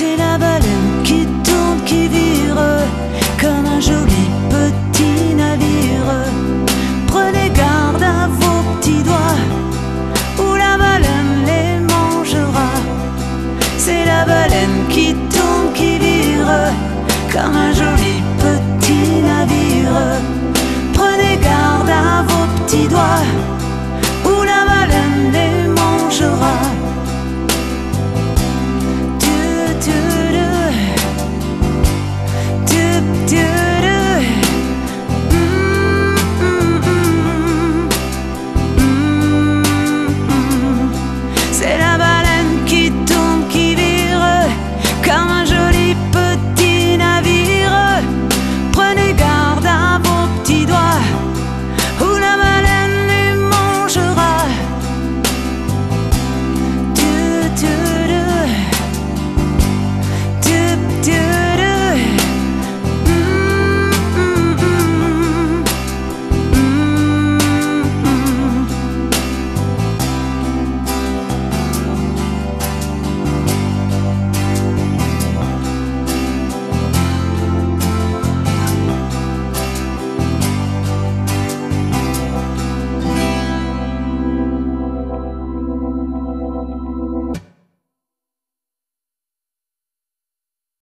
C'est la baleine qui tourne, qui vire, comme un joli petit navire. Prenez garde à vos petits doigts, ou la baleine les mangera. C'est la baleine qui tourne, qui vire, comme un joli petit navire. Prenez garde à vos petits doigts.